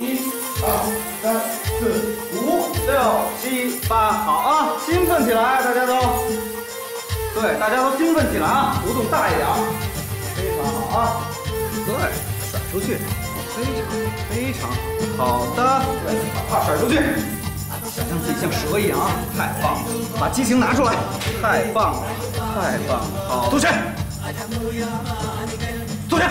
一、二、三、四、五、六、七、八，好啊，兴奋起来，大家都。对，大家都兴奋起来啊，活动大一点，非常好啊。对，甩出去，非常非常好。好的，对，把胯甩出去，想象自己像蛇一样啊，太棒了！把激情拿出来，太棒了，太棒了。好，坐下。坐下。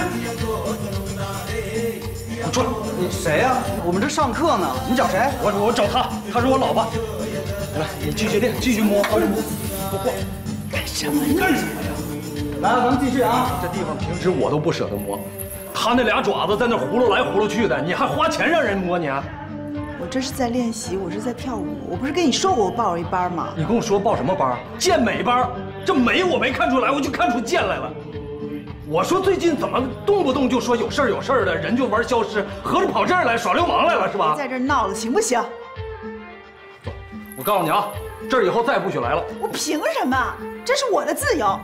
出来，你谁呀？我们这上课呢，你找谁？我我找她，她是我老婆。来，你继续练，继续摸，继续摸，多晃。干什么呢？干什么呀？来了，咱们继续啊。这地方平时我都不舍得摸，他那俩爪子在那葫芦来葫芦去的，你还花钱让人摸你？啊我这是在练习，我是在跳舞。我不是跟你说过我报了一班吗？你跟我说报什么班？健美班。这美我没看出来，我就看出健来了。我说最近怎么动不动就说有事儿有事儿的，人就玩消失，合着跑这儿来耍流氓来了是吧？在这闹了行不行？走，我告诉你啊，这儿以后再不许来了。我凭什么？这是我的自由。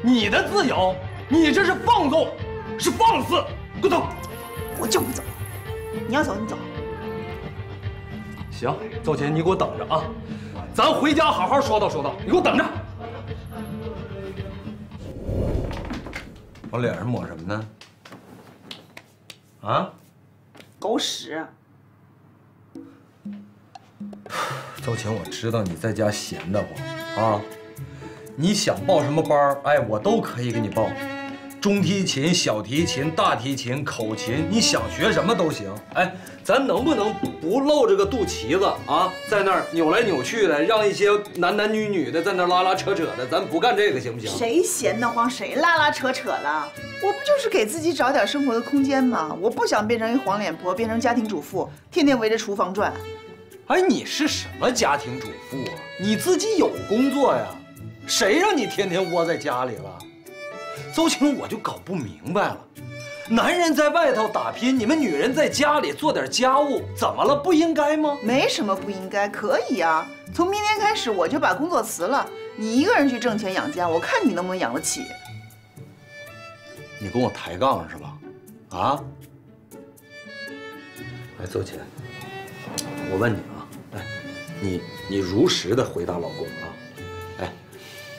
你的自由？你这是放纵，是放肆！给我走！我就不走。你要走你走。行，邹琴，你给我等着啊，咱回家好好说道说道。你给我等着。往脸上抹什么呢？啊？狗屎！周晴，我知道你在家闲得慌啊，你想报什么班哎，我都可以给你报。中提琴、小提琴、大提琴、口琴，你想学什么都行。哎，咱能不能不露着个肚脐子啊，在那儿扭来扭去的，让一些男男女女的在那拉拉扯扯的，咱不干这个行不行？谁闲得慌，谁拉拉扯扯了？我不就是给自己找点生活的空间吗？我不想变成一黄脸婆，变成家庭主妇，天天围着厨房转。哎，你是什么家庭主妇啊？你自己有工作呀？谁让你天天窝在家里了？邹晴，我就搞不明白了，男人在外头打拼，你们女人在家里做点家务，怎么了？不应该吗？没什么不应该，可以啊。从明天开始，我就把工作辞了，你一个人去挣钱养家，我看你能不能养得起。你跟我抬杠是吧？啊？哎，邹晴，我问你啊，哎，你你如实的回答老公啊，哎，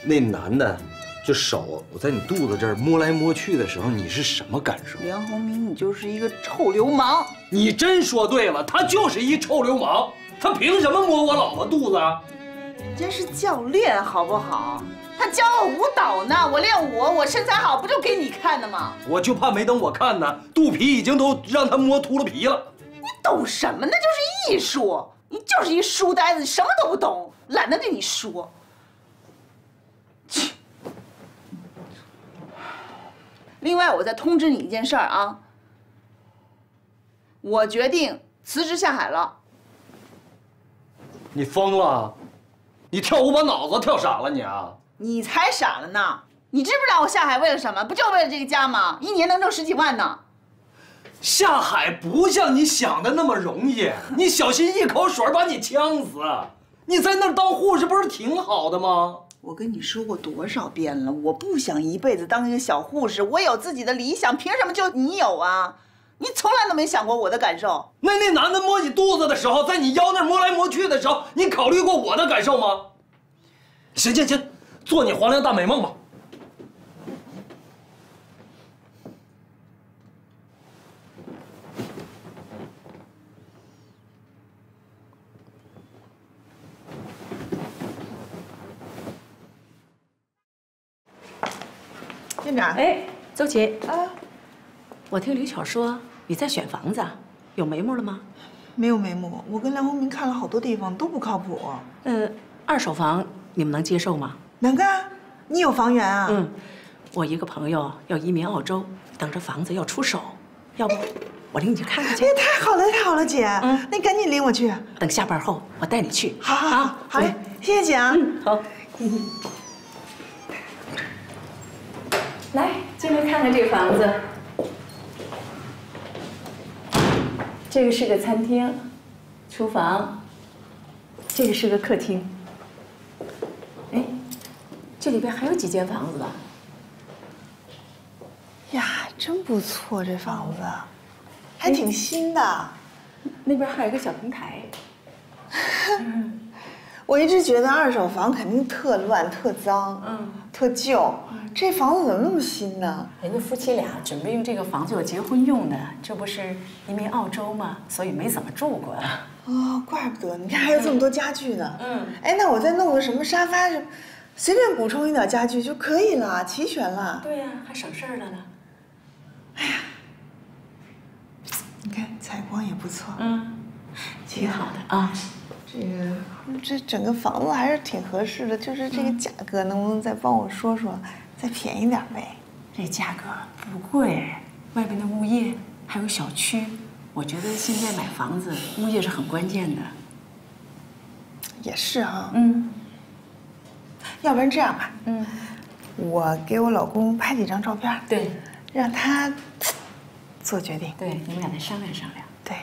那男的。就手我在你肚子这儿摸来摸去的时候，你是什么感受？梁鸿明，你就是一个臭流氓！你真说对了，他就是一臭流氓，他凭什么摸我老婆肚子啊？人家是教练，好不好？他教我舞蹈呢，我练舞，我身材好，不就给你看的吗？我就怕没等我看呢，肚皮已经都让他摸秃了皮了。你懂什么？那就是艺术，你就是一书呆子，你什么都不懂，懒得跟你说。另外，我再通知你一件事儿啊，我决定辞职下海了。你疯了？你跳舞把脑子跳傻了你啊？你才傻了呢！你知不知道我下海为了什么？不就为了这个家吗？一年能挣十几万呢。下海不像你想的那么容易，你小心一口水把你呛死。你在那儿当护士不是挺好的吗？我跟你说过多少遍了，我不想一辈子当一个小护士，我有自己的理想，凭什么就你有啊？你从来都没想过我的感受。那那男的摸你肚子的时候，在你腰那摸来摸去的时候，你考虑过我的感受吗？行行行，做你黄粱大美梦吧。店长，哎，邹琪，啊，我听吕巧说你在选房子，有眉目了吗？没有眉目，我跟梁红明看了好多地方，都不靠谱。呃，二手房你们能接受吗？能啊，你有房源啊？嗯，我一个朋友要移民澳洲，等着房子要出手，要不我领你去看看去？哎，太好了，太好了，姐，嗯，那赶紧领我去。等下班后我带你去。好，好，好，好嘞，谢谢姐啊。嗯，好。来，进来看看这个房子。这个是个餐厅，厨房。这个是个客厅。哎，这里边还有几间房子吧？呀，真不错，这房子，还挺新的。那边还有一个小平台。我一直觉得二手房肯定特乱、特脏，嗯，特旧。这房子怎么那么新呢？人家夫妻俩准备用这个房子有结婚用的，这不是移民澳洲吗？所以没怎么住过。哦，怪不得！你看还有这么多家具呢。嗯，哎，那我再弄个什么沙发什么，随便补充一点家具就可以了，齐全了。对呀，还省事儿了呢。哎呀，你看采光也不错。嗯，挺好的啊。这个这整个房子还是挺合适的，就是这个价格，能不能再帮我说说，再便宜点呗？这价格不贵，外边的物业还有小区，我觉得现在买房子物业是很关键的。也是啊，嗯。要不然这样吧，嗯，我给我老公拍几张照片，对，让他 做决定。对，你们俩再商量商量。对。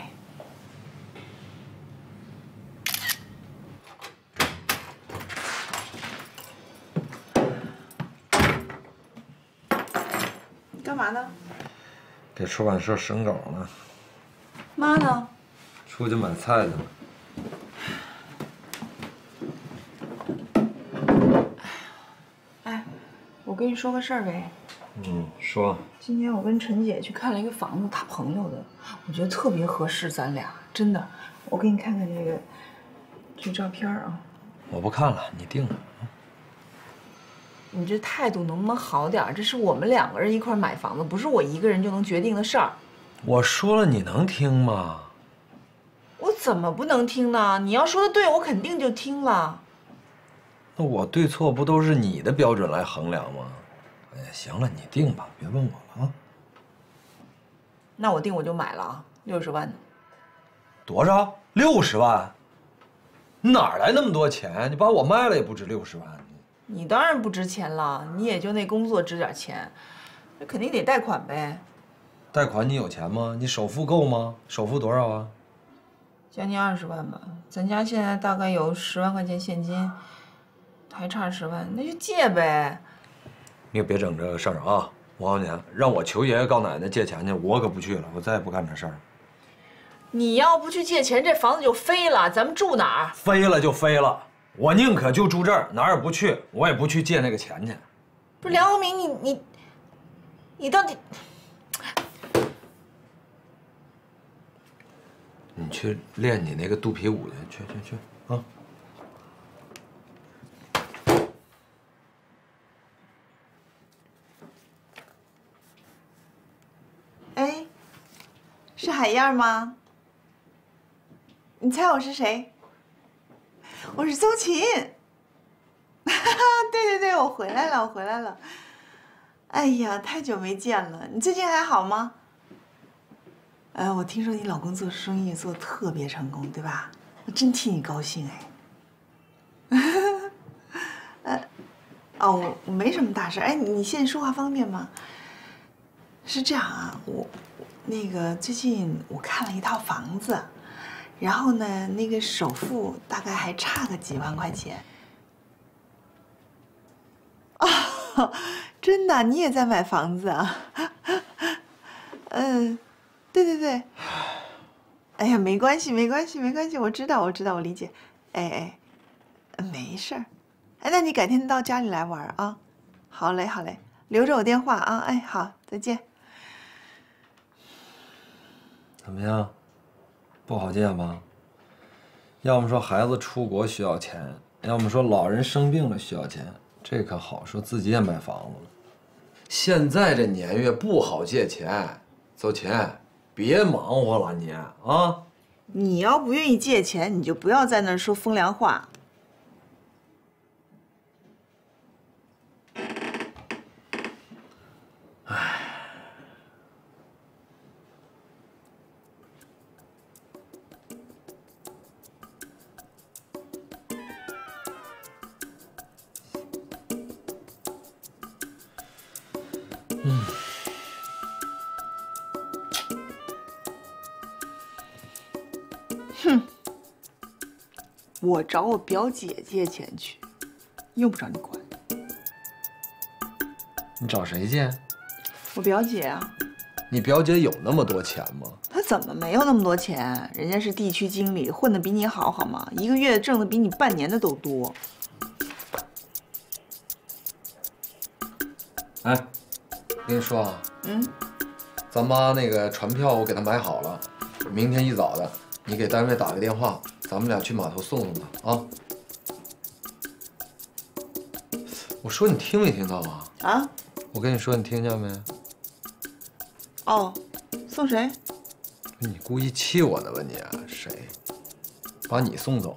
干嘛呢？给出版社审稿呢。妈呢？出去买菜去了。哎，我跟你说个事儿呗。嗯，说。今天我跟陈姐去看了一个房子，她朋友的，我觉得特别合适咱俩，真的。我给你看看这个这照片啊。我不看了，你定了。你这态度能不能好点？这是我们两个人一块买房子，不是我一个人就能决定的事儿。我说了，你能听吗？我怎么不能听呢？你要说的对，我肯定就听了。那我对错不都是你的标准来衡量吗？哎呀，行了，你定吧，别问我了啊。那我定我就买了啊，六十万呢。多少？六十万？哪来那么多钱？你把我卖了也不止六十万。你当然不值钱了，你也就那工作值点钱，那肯定得贷款呗。贷款你有钱吗？你首付够吗？首付多少啊？将近二十万吧。咱家现在大概有十万块钱现金，还差十万，那就借呗。你可别整这个事儿啊！我告诉你，让我求爷爷告奶奶借钱去，我可不去了，我再也不干这事儿。你要不去借钱，这房子就飞了。咱们住哪儿？飞了就飞了。我宁可就住这儿，哪儿也不去，我也不去借那个钱去。不是梁宏明，你你你到底？你去练你那个肚皮舞去，去去去啊！哎，是海燕吗？你猜我是谁？我是邹琴，对对对，我回来了，我回来了。哎呀，太久没见了，你最近还好吗？哎，我听说你老公做生意做的特别成功，对吧？我真替你高兴哎。呃，哦，我没什么大事。哎，你现在说话方便吗？是这样啊，我那个最近我看了一套房子。然后呢，那个首付大概还差个几万块钱。啊，真的？你也在买房子啊？嗯，对对对。哎呀，没关系，没关系，没关系，我知道，我知道，我理解。哎哎，没事儿。哎，那你改天到家里来玩啊？好嘞，好嘞，留着我电话啊。哎，好，再见。怎么样？不好借吗？要么说孩子出国需要钱，要么说老人生病了需要钱，这可好说自己也买房子了。现在这年月不好借钱，走琴，别忙活了你啊！你要不愿意借钱，你就不要在那说风凉话。我找我表姐借钱去，用不着你管。你找谁借？我表姐啊。你表姐有那么多钱吗？她怎么没有那么多钱？人家是地区经理，混的比你好，好吗？一个月挣的比你半年的都多。哎，我跟你说啊，嗯，咱妈那个船票我给她买好了，明天一早的，你给单位打个电话，咱们俩去码头送送她啊。我说你听没听到啊？啊？我跟你说，你听见没？哦，送谁？你故意气我呢吧你？谁？把你送走？